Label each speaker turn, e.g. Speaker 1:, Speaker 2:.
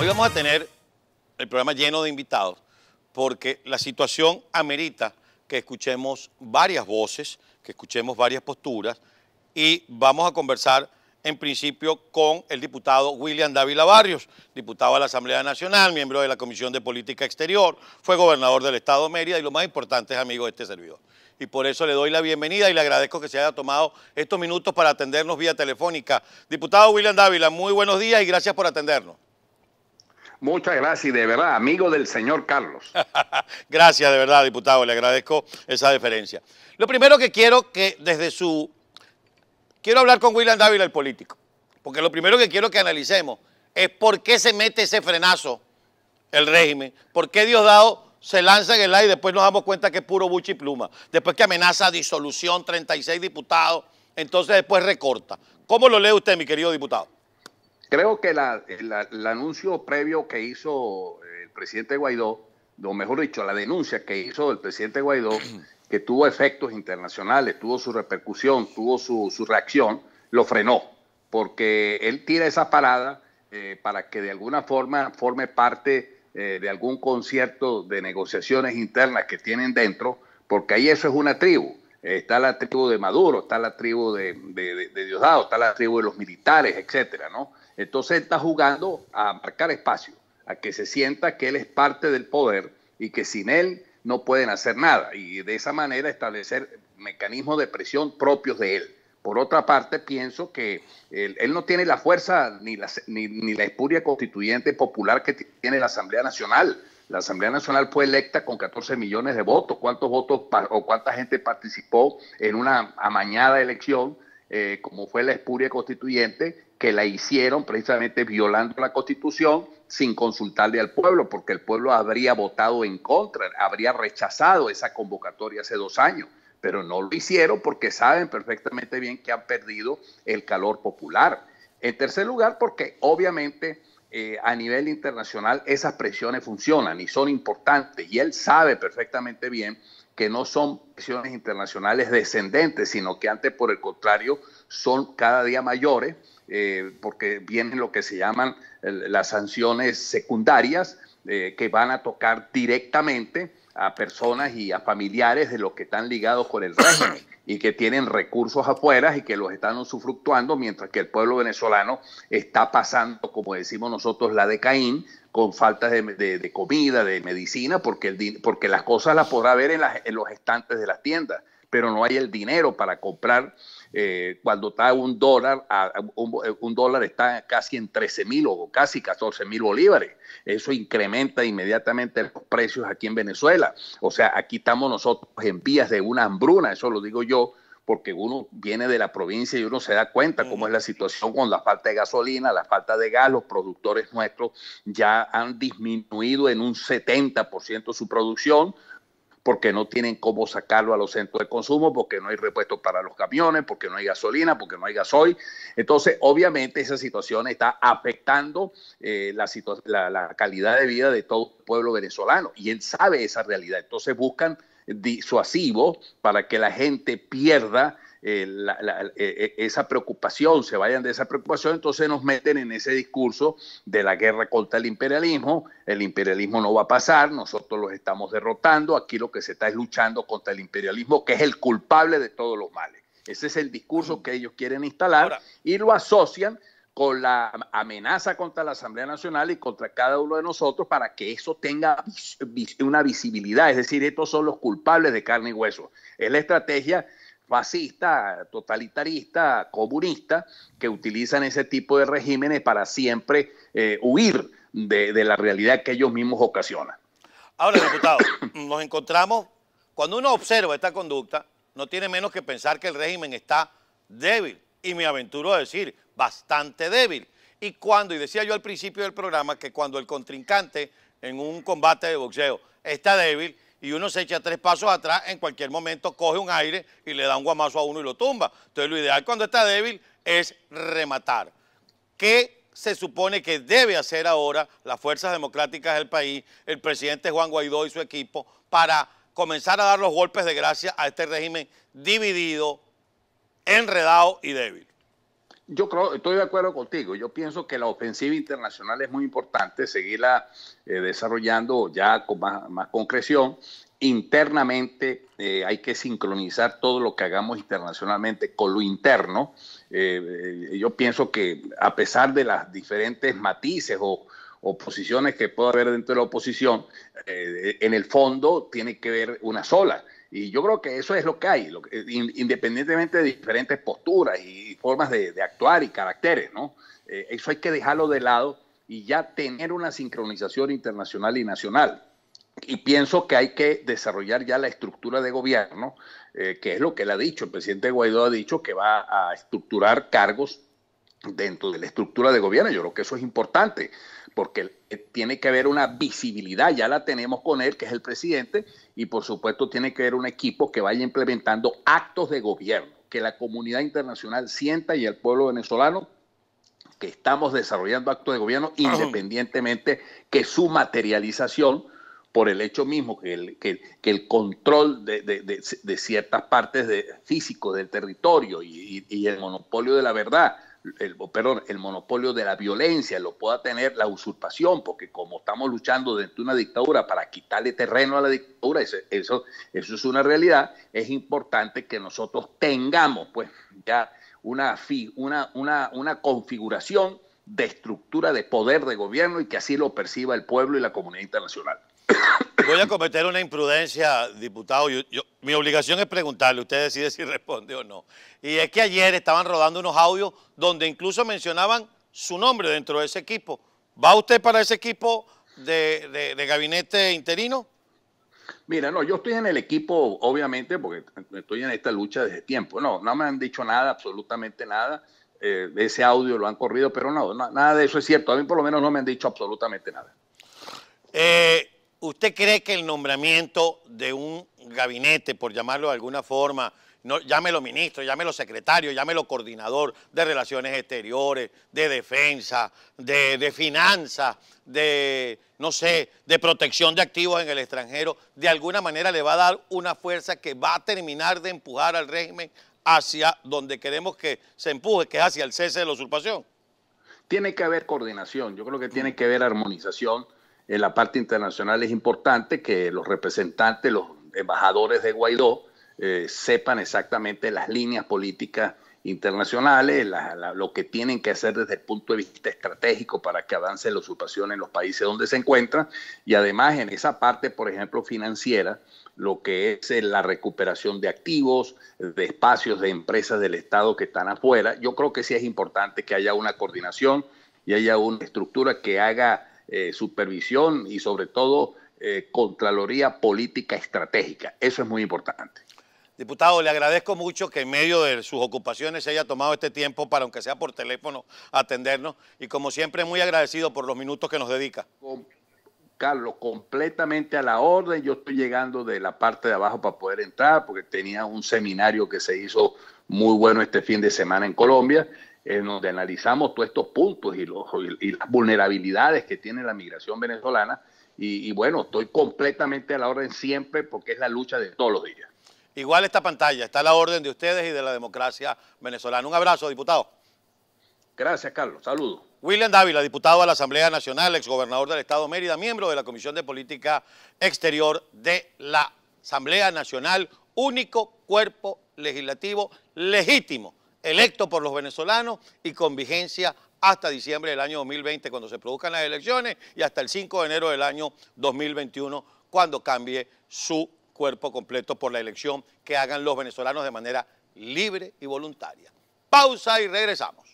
Speaker 1: Hoy vamos a tener el programa lleno de invitados porque la situación amerita que escuchemos varias voces, que escuchemos varias posturas y vamos a conversar en principio con el diputado William Dávila Barrios, diputado de la Asamblea Nacional, miembro de la Comisión de Política Exterior, fue gobernador del Estado de Mérida y lo más importante es amigo de este servidor. Y por eso le doy la bienvenida y le agradezco que se haya tomado estos minutos para atendernos vía telefónica. Diputado William Dávila, muy buenos días y gracias por atendernos.
Speaker 2: Muchas gracias y de verdad, amigo del señor Carlos.
Speaker 1: gracias de verdad, diputado, le agradezco esa deferencia. Lo primero que quiero que desde su... Quiero hablar con William Dávila, el político, porque lo primero que quiero que analicemos es por qué se mete ese frenazo el régimen, por qué Diosdado se lanza en el aire y después nos damos cuenta que es puro buchi y pluma, después que amenaza disolución, 36 diputados, entonces después recorta. ¿Cómo lo lee usted, mi querido diputado?
Speaker 2: Creo que el anuncio previo que hizo el presidente Guaidó, o mejor dicho, la denuncia que hizo el presidente Guaidó, que tuvo efectos internacionales, tuvo su repercusión, tuvo su, reacción, lo frenó, porque él tira esa parada eh, para que de alguna forma forme parte eh, de algún concierto de negociaciones internas que tienen dentro, porque ahí eso es una tribu. Está la tribu de Maduro, está la tribu de, Diosdado, está la tribu de los militares, etcétera, ¿no? Entonces está jugando a marcar espacio, a que se sienta que él es parte del poder y que sin él no pueden hacer nada y de esa manera establecer mecanismos de presión propios de él. Por otra parte, pienso que él, no tiene la fuerza ni la, ni, la espuria constituyente popular que tiene la Asamblea Nacional. La Asamblea Nacional fue electa con 14 millones de votos. ¿Cuántos votos o cuánta gente participó en una amañada elección eh, como fue la espuria constituyente, que la hicieron precisamente violando la constitución sin consultarle al pueblo, porque el pueblo habría votado en contra, habría rechazado esa convocatoria hace dos años, pero no lo hicieron porque saben perfectamente bien que han perdido el calor popular. En tercer lugar, porque obviamente eh, a nivel internacional esas presiones funcionan y son importantes, y él sabe perfectamente bien que no son presiones internacionales descendentes, sino que antes, por el contrario, son cada día mayores, eh, porque vienen lo que se llaman las sanciones secundarias, eh, que van a tocar directamente a personas y a familiares de los que están ligados con el régimen y que tienen recursos afuera y que los están usufructuando, mientras que el pueblo venezolano está pasando, como decimos nosotros, la de Caín, con falta de, comida, de medicina, porque, el, porque las cosas las podrá ver en, en los estantes de las tiendas, pero no hay el dinero para comprar eh, cuando está un dólar, un, dólar está casi en 13 mil o casi 14 mil bolívares. Eso incrementa inmediatamente los precios aquí en Venezuela. O sea, aquí estamos nosotros en vías de una hambruna, eso lo digo yo, porque uno viene de la provincia y uno se da cuenta cómo es la situación con la falta de gasolina, la falta de gas, los productores nuestros ya han disminuido en un 70% su producción, porque no tienen cómo sacarlo a los centros de consumo, porque no hay repuestos para los camiones, porque no hay gasolina, porque no hay gasoil. Entonces, obviamente esa situación está afectando eh, la, la, calidad de vida de todo el pueblo venezolano y él sabe esa realidad. Entonces buscan disuasivos para que la gente pierda eh, eh, eh, esa preocupación, se vayan de esa preocupación, entonces nos meten en ese discurso de la guerra contra el imperialismo, el imperialismo no va a pasar, nosotros los estamos derrotando, aquí lo que se está es luchando contra el imperialismo, que es el culpable de todos los males. Ese es el discurso que ellos quieren instalar y lo asocian con la amenaza contra la Asamblea Nacional y contra cada uno de nosotros para que eso tenga una visibilidad. Es decir, estos son los culpables de carne y hueso. Es la estrategia fascista, totalitarista, comunista, que utilizan ese tipo de regímenes para siempre eh, huir de, la realidad que ellos mismos ocasionan.
Speaker 1: Ahora, diputado, nos encontramos, cuando uno observa esta conducta, no tiene menos que pensar que el régimen está débil, y me aventuro a decir, bastante débil. Y cuando, y decía yo al principio del programa, que cuando el contrincante en un combate de boxeo está débil, y uno se echa tres pasos atrás, en cualquier momento coge un aire y le da un guamazo a uno y lo tumba. Entonces lo ideal cuando está débil es rematar. ¿Qué se supone que debe hacer ahora las fuerzas democráticas del país, el presidente Juan Guaidó y su equipo, para comenzar a dar los golpes de gracia a este régimen dividido, enredado y débil?
Speaker 2: Yo creo, estoy de acuerdo contigo. Yo pienso que la ofensiva internacional es muy importante, seguirla eh, desarrollando ya con más, concreción. Internamente eh, hay que sincronizar todo lo que hagamos internacionalmente con lo interno. Eh, yo pienso que a pesar de las diferentes matices o, posiciones que pueda haber dentro de la oposición, en el fondo tiene que ver una sola y yo creo que eso es lo que hay, independientemente de diferentes posturas y formas de, actuar y caracteres, ¿no? Eh, eso hay que dejarlo de lado y ya tener una sincronización internacional y nacional. Y pienso que hay que desarrollar ya la estructura de gobierno, eh, que es lo que él ha dicho. El presidente Guaidó ha dicho que va a estructurar cargos dentro de la estructura de gobierno. Yo creo que eso es importante porque tiene que haber una visibilidad, ya la tenemos con él, que es el presidente, y por supuesto tiene que haber un equipo que vaya implementando actos de gobierno, que la comunidad internacional sienta y el pueblo venezolano que estamos desarrollando actos de gobierno independientemente que su materialización por el hecho mismo que el, que, el control de, ciertas partes de, físico del territorio y el monopolio de la verdad el, perdón, el monopolio de la violencia, lo pueda tener la usurpación, porque como estamos luchando dentro de una dictadura para quitarle terreno a la dictadura, eso, eso, es una realidad, es importante que nosotros tengamos pues ya una, una, una, una configuración de estructura de poder de gobierno y que así lo perciba el pueblo y la comunidad internacional.
Speaker 1: Voy a cometer una imprudencia, diputado. mi obligación es preguntarle, usted decide si responde o no. Y es que ayer estaban rodando unos audios donde incluso mencionaban su nombre dentro de ese equipo. ¿Va usted para ese equipo de, gabinete interino?
Speaker 2: Mira, no, yo estoy en el equipo, obviamente, porque estoy en esta lucha desde tiempo. No, no me han dicho nada, absolutamente nada. Eh, ese audio lo han corrido, pero no, nada de eso es cierto. A mí por lo menos no me han dicho absolutamente nada.
Speaker 1: Eh, ¿Usted cree que el nombramiento de un gabinete, por llamarlo de alguna forma, no, llámelo ministro, llámelo secretario, llámelo coordinador de relaciones exteriores, de defensa, de, de finanzas, de, no sé, de protección de activos en el extranjero, de alguna manera le va a dar una fuerza que va a terminar de empujar al régimen hacia donde queremos que se empuje, que es hacia el cese de la usurpación?
Speaker 2: Tiene que haber coordinación, yo creo que tiene que haber armonización en la parte internacional es importante que los representantes, los embajadores de Guaidó, eh, sepan exactamente las líneas políticas internacionales, lo que tienen que hacer desde el punto de vista estratégico para que avance la usurpación en los países donde se encuentran y además en esa parte, por ejemplo, financiera, lo que es la recuperación de activos, de espacios de empresas del Estado que están afuera. Yo creo que sí es importante que haya una coordinación y haya una estructura que haga eh, supervisión y sobre todo eh, Contraloría Política Estratégica. Eso es muy importante.
Speaker 1: Diputado, le agradezco mucho que en medio de sus ocupaciones se haya tomado este tiempo para, aunque sea por teléfono, atendernos. Y como siempre, muy agradecido por los minutos que nos dedica.
Speaker 2: Carlos, completamente a la orden. Yo estoy llegando de la parte de abajo para poder entrar, porque tenía un seminario que se hizo muy bueno este fin de semana en Colombia en donde analizamos todos estos puntos y, los, y, las vulnerabilidades que tiene la migración venezolana. Y, bueno, estoy completamente a la orden siempre porque es la lucha de todos los días.
Speaker 1: Igual esta pantalla está a la orden de ustedes y de la democracia venezolana. Un abrazo, diputado.
Speaker 2: Gracias, Carlos. Saludos.
Speaker 1: William Dávila, diputado a la Asamblea Nacional, exgobernador del Estado de Mérida, miembro de la Comisión de Política Exterior de la Asamblea Nacional, único cuerpo legislativo legítimo electo por los venezolanos y con vigencia hasta diciembre del año 2020 cuando se produzcan las elecciones y hasta el 5 de enero del año 2021 cuando cambie su cuerpo completo por la elección que hagan los venezolanos de manera libre y voluntaria. Pausa y regresamos.